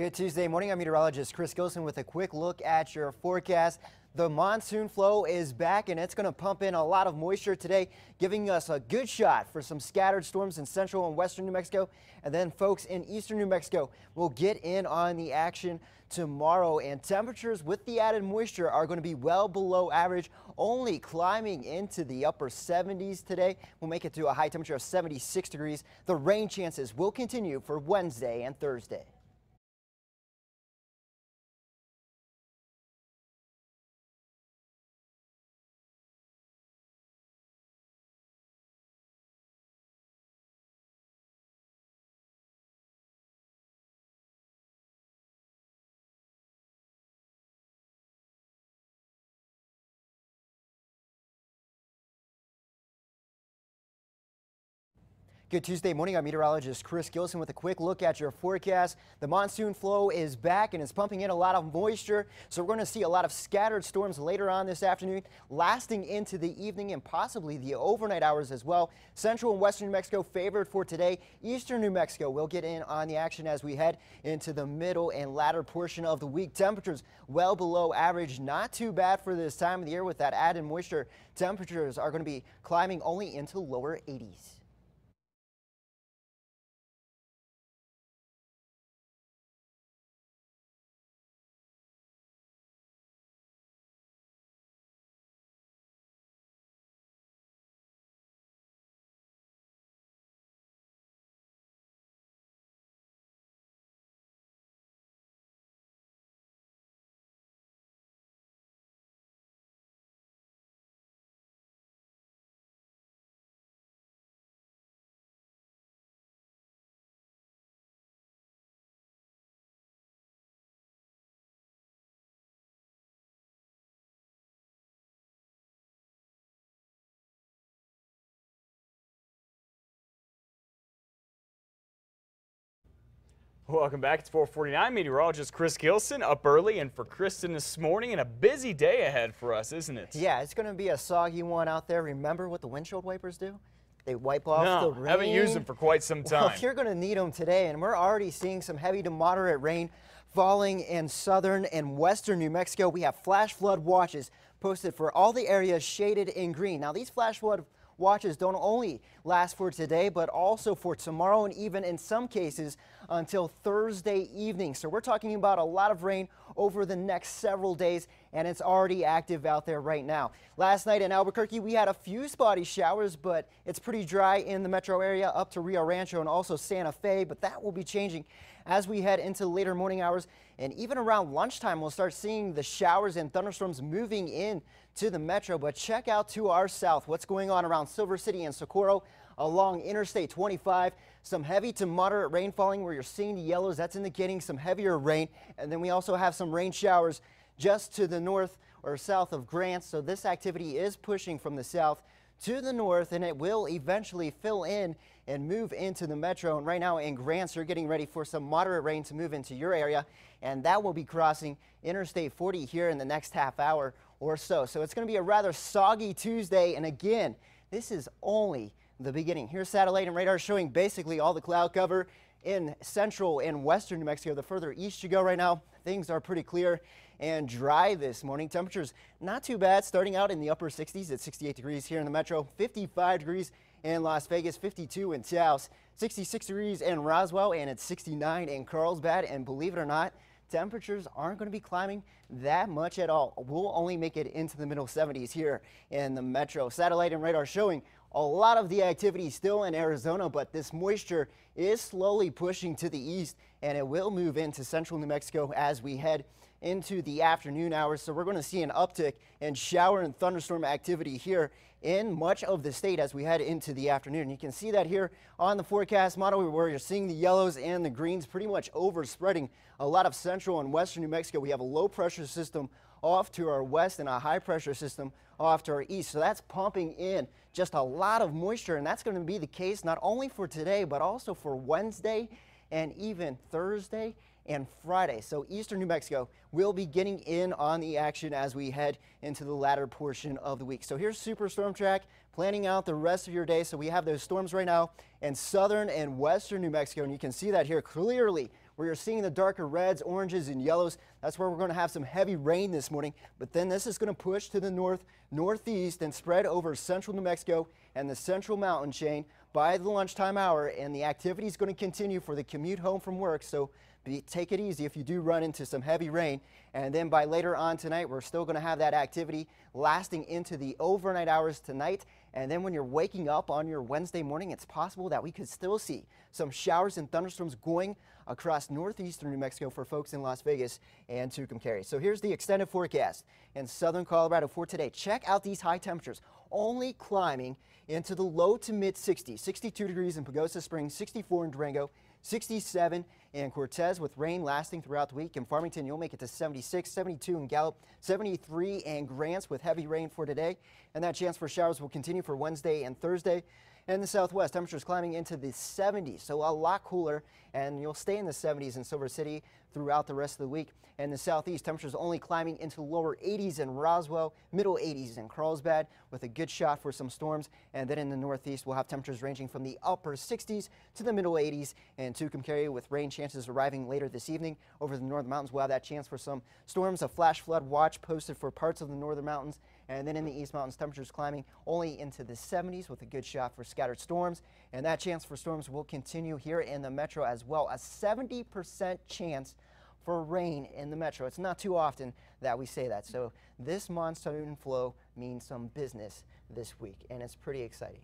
Good Tuesday morning. I'm meteorologist Chris Gilson with a quick look at your forecast. The monsoon flow is back and it's going to pump in a lot of moisture today, giving us a good shot for some scattered storms in central and western New Mexico. And then folks in eastern New Mexico will get in on the action tomorrow. And temperatures with the added moisture are going to be well below average, only climbing into the upper 70s today. We'll make it to a high temperature of 76 degrees. The rain chances will continue for Wednesday and Thursday. Good Tuesday morning. I'm meteorologist Chris Gilson with a quick look at your forecast. The monsoon flow is back and it's pumping in a lot of moisture. So we're going to see a lot of scattered storms later on this afternoon, lasting into the evening and possibly the overnight hours as well. Central and western New Mexico favored for today. Eastern New Mexico will get in on the action as we head into the middle and latter portion of the week. Temperatures well below average. Not too bad for this time of the year with that added moisture. Temperatures are going to be climbing only into lower 80s. Welcome back. It's 449. Meteorologist Chris Gilson up early and for Kristen this morning and a busy day ahead for us, isn't it? Yeah, it's going to be a soggy one out there. Remember what the windshield wipers do? They wipe off no, the rain. haven't used them for quite some time. Well, you're going to need them today, and we're already seeing some heavy to moderate rain falling in southern and western New Mexico. We have flash flood watches posted for all the areas shaded in green. Now, these flash flood watches don't only last for today, but also for tomorrow and even in some cases until Thursday evening. So we're talking about a lot of rain over the next several days, and it's already active out there right now. Last night in Albuquerque, we had a few spotty showers, but it's pretty dry in the metro area up to Rio Rancho and also Santa Fe, but that will be changing as we head into later morning hours and even around lunchtime, we'll start seeing the showers and thunderstorms moving in to the metro. But check out to our south what's going on around Silver City and Socorro along Interstate 25. Some heavy to moderate rain falling where you're seeing the yellows. That's indicating some heavier rain. And then we also have some rain showers just to the north or south of Grant. So this activity is pushing from the south to the north and it will eventually fill in and move into the metro. And right now in Grants, you're getting ready for some moderate rain to move into your area. And that will be crossing Interstate 40 here in the next half hour or so. So it's going to be a rather soggy Tuesday. And again, this is only the beginning. Here's satellite and radar showing basically all the cloud cover in central and western New Mexico. The further east you go right now, things are pretty clear and dry this morning. Temperatures not too bad, starting out in the upper 60s at 68 degrees here in the metro, 55 degrees in Las Vegas, 52 in Taos, 66 degrees in Roswell, and it's 69 in Carlsbad. And believe it or not, temperatures aren't going to be climbing that much at all. We'll only make it into the middle 70s here in the metro. Satellite and radar showing a lot of the activity still in Arizona, but this moisture is slowly pushing to the east and it will move into central New Mexico as we head into the afternoon hours. So we're going to see an uptick in shower and thunderstorm activity here in much of the state as we head into the afternoon. You can see that here on the forecast model where you're seeing the yellows and the greens pretty much overspreading a lot of central and western New Mexico. We have a low pressure system off to our west and a high pressure system off to our east. So that's pumping in just a lot of moisture and that's going to be the case not only for today but also for Wednesday and even Thursday and Friday. So eastern New Mexico will be getting in on the action as we head into the latter portion of the week. So here's Superstorm Track planning out the rest of your day. So we have those storms right now in southern and western New Mexico and you can see that here clearly where you're seeing the darker reds, oranges, and yellows. That's where we're going to have some heavy rain this morning. But then this is going to push to the north, northeast, and spread over central New Mexico and the central mountain chain by the lunchtime hour. And the activity is going to continue for the commute home from work. So be, take it easy if you do run into some heavy rain. And then by later on tonight, we're still going to have that activity lasting into the overnight hours tonight. And then when you're waking up on your Wednesday morning, it's possible that we could still see some showers and thunderstorms going across northeastern New Mexico for folks in Las Vegas and Tucumcari. So here's the extended forecast in southern Colorado for today. Check out these high temperatures only climbing into the low to mid 60s. 62 degrees in Pagosa Springs, 64 in Durango, 67 in Cortez with rain lasting throughout the week. In Farmington, you'll make it to 76, 72 in Gallup, 73 in Grants with heavy rain for today. And that chance for showers will continue for Wednesday and Thursday. In the southwest, temperatures climbing into the 70s, so a lot cooler, and you'll stay in the 70s in Silver City throughout the rest of the week. In the southeast, temperatures only climbing into the lower 80s in Roswell, middle 80s in Carlsbad, with a good shot for some storms. And then in the northeast, we'll have temperatures ranging from the upper 60s to the middle 80s in Tucumcari, with rain chances arriving later this evening. Over the northern mountains, we'll have that chance for some storms. A flash flood watch posted for parts of the northern mountains. And then in the East Mountains, temperatures climbing only into the 70s with a good shot for scattered storms. And that chance for storms will continue here in the metro as well. A 70% chance for rain in the metro. It's not too often that we say that. So this monsoon flow means some business this week, and it's pretty exciting.